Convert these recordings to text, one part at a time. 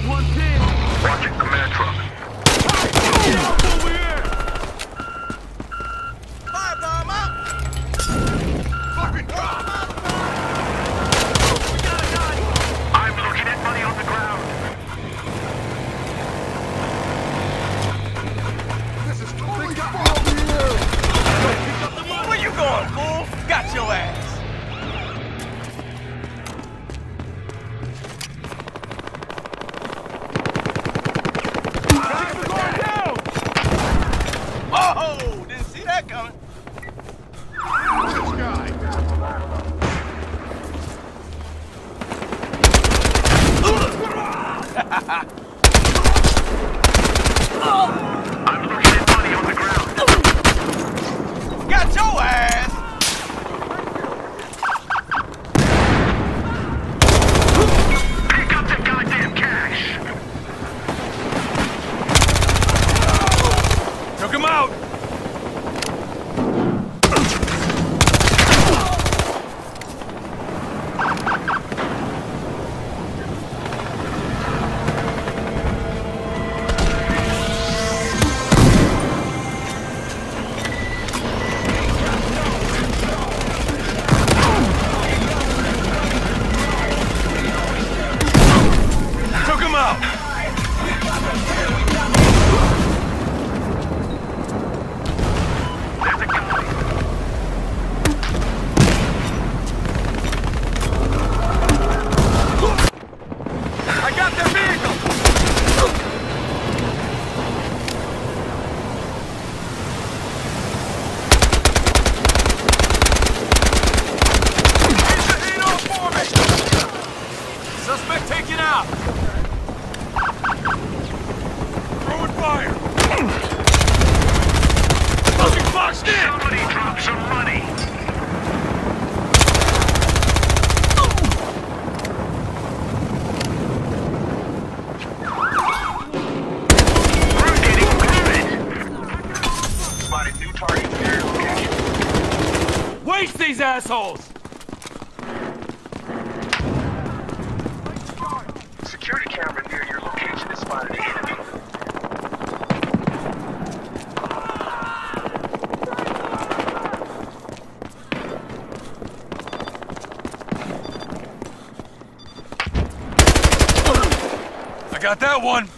got one pin. Watch it go. Contact taken out! Throwing fire! Closing Fox in! Somebody drop some money! Assholes! Security camera near your location has spotted an enemy. I got that one!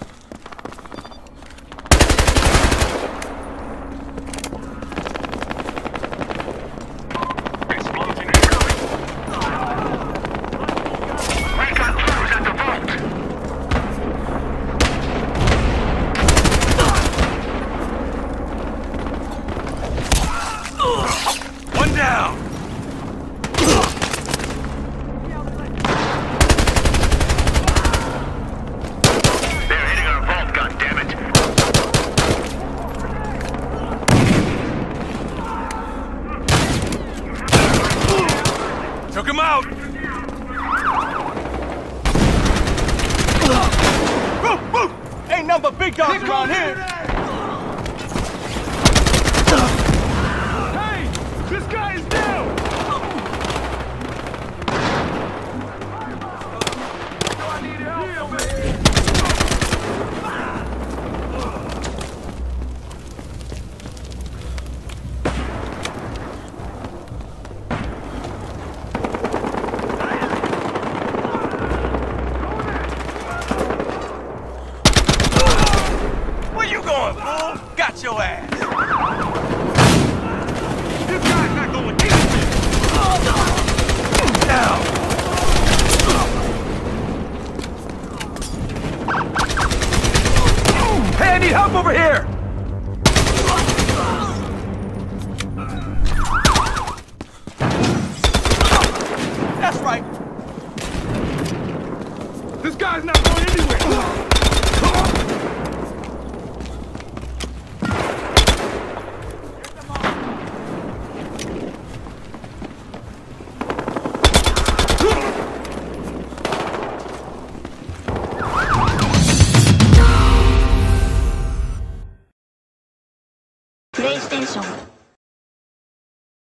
Took him out! Move, move! Ain't number big dogs around here! Your ass! This guy's not going! Down! Hey, I need help over here!